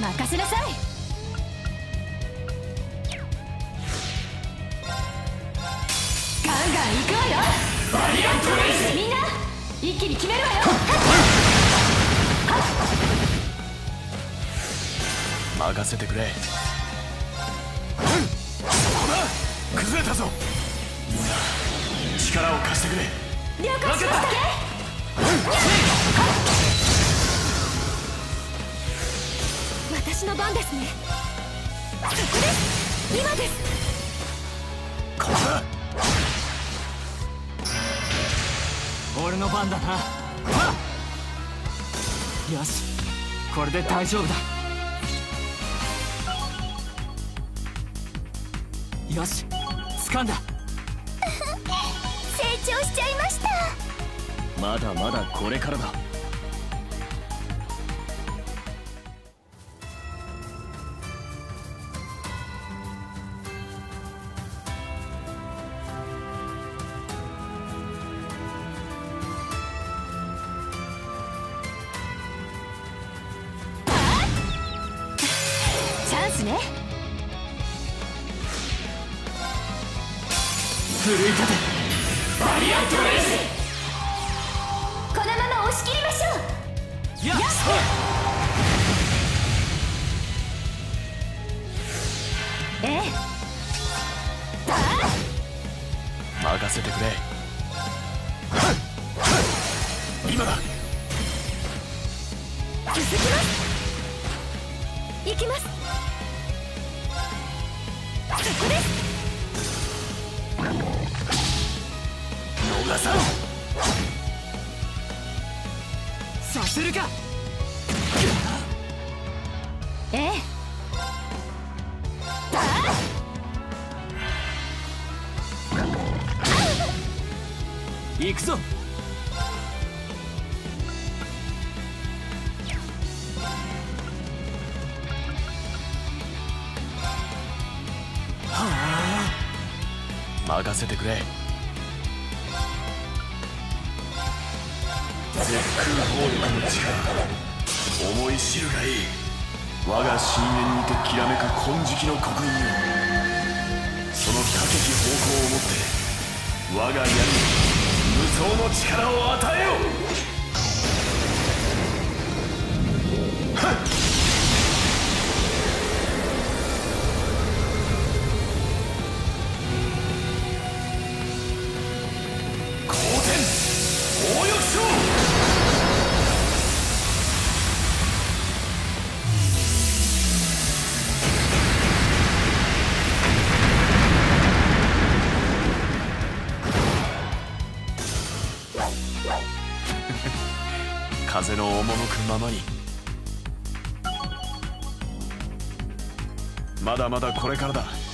任せなさい。ガンガン行くわよ。バリアントレイみんな一気に決めるわよ。任せてくれ。崩れたぞ。みんな力を貸してくれ。了解しました私の番ですね。そこです。今です。こら俺の番だな。よし。これで大丈夫だ。よし。掴んだ。成長しちゃいました。まだまだこれからだこのまま押し切りましょうやええ任せてくれ今だ続きます行きますそこです。させるか？ええ。行くぞ。任せてくれ絶空砲力の力思い知るがいい。我が深淵にてきらめく金色の刻印をその高き方向をもって我が闇に無双の力を与えよはっままに。まだまだこれからだ。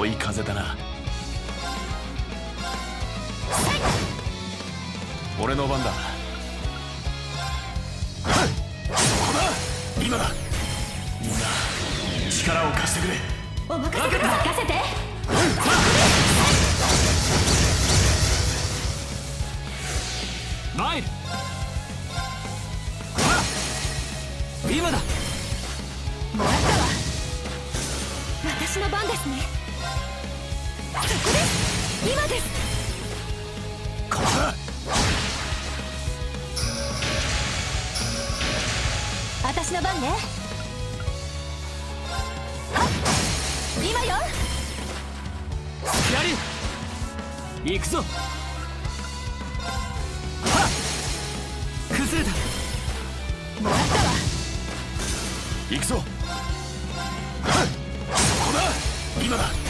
追い風だな。俺の番だ。今だ。みんな力を貸してくれ。お任せください。任せて。今だ。もらったわ。私の番ですね今ですこら私の番ねはっ今よやる行くぞはっ崩れたもらったわ行くぞはっそこだ今だ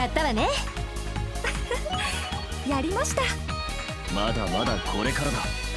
やったわね。やりました。まだまだこれからだ。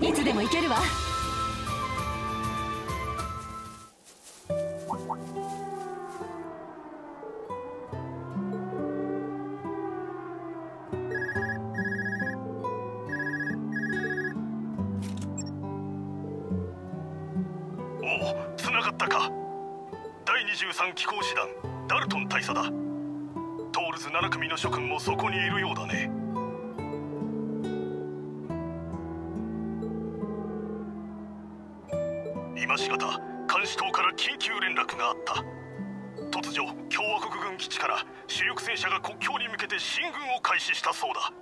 いつでも行けるわ。おお繋がったか。第23機構師団ダルトン大佐だ。トールズ7組の諸君もそこにいるようだね。今しがた監視塔から緊急連絡があった。突如共和国軍基地から主力戦車が国境に向けて進軍を開始したそうだ。